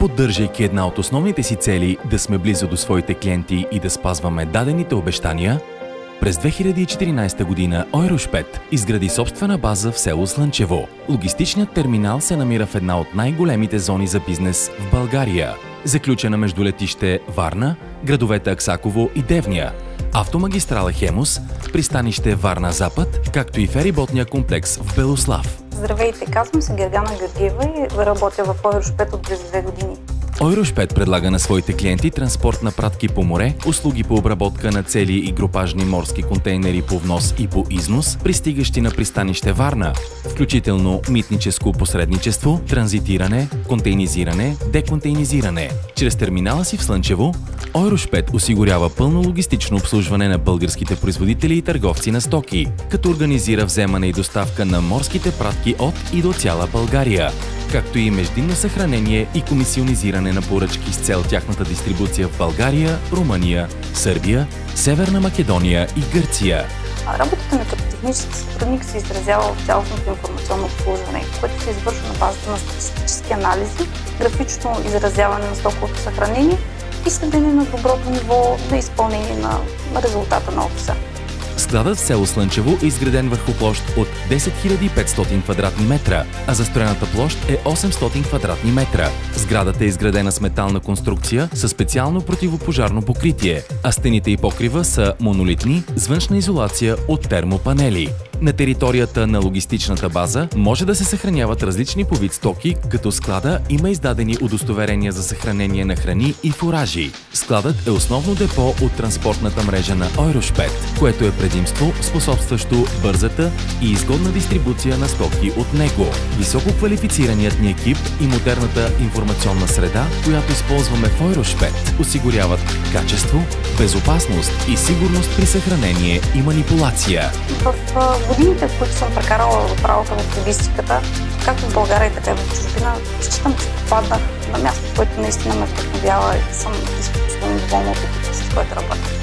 поддържайки една от основните си цели да сме близо до своите клиенти и да спазваме дадените обещания, през 2014 година Ойрошпет изгради собствена база в село Слънчево. Логистичният терминал се намира в една от най-големите зони за бизнес в България, заключена между летище Варна, градовете Аксаково и Девня, автомагистрала Хемус, пристанище Варна-Запад, както и фериботния комплекс в Белослав. Здравейте, казвам се Гергана Георгиева и работя в Ойрошпет от близо две години. Ойрошпет предлага на своите клиенти транспорт на пратки по море, услуги по обработка на цели и групажни морски контейнери по внос и по износ, пристигащи на пристанище Варна, включително митническо посредничество, транзитиране, контейнизиране, деконтейнизиране. Чрез терминала си в Слънчево, Ойрошпет осигурява пълно логистично обслужване на българските производители и търговци на стоки, като организира вземане и доставка на морските пратки от и до цяла България, както и междинно съхранение и комисионизиране на поръчки с цел тяхната дистрибуция в България, Румъния, Сърбия, Северна Македония и Гърция. Работата ми като технически сътрудник се изразява в цялостното информационно обслужване, което се извършва на базата на статистически анализи, графично изразяване на стоковото съхранение и следене на доброто ниво на изпълнение на резултата на офиса. Складът в село Слънчево е изграден върху площ от 10 500 квадратни метра, а застроената площ е 800 квадратни метра. Сградата е изградена с метална конструкция със специално противопожарно покритие, а стените и покрива са монолитни с външна изолация от термопанели. На територията на логистичната база може да се съхраняват различни по вид стоки, като склада има издадени удостоверения за съхранение на храни и фуражи. Складът е основно депо от транспортната мрежа на Ойрошпет, което е предимство, способстващо бързата и изгодна дистрибуция на стоки от него. Високо квалифицираният ни екип и модерната информационна среда, която използваме в Ойрошпет, осигуряват качество, безопасност и сигурност при съхранение и манипулация. В годините, в които съм прекарала в работа в логистиката, както в България, така и в чужбина, считам, че попаднах на място, което наистина ме вдъхновява и съм изключително доволна от екипа, с който работя.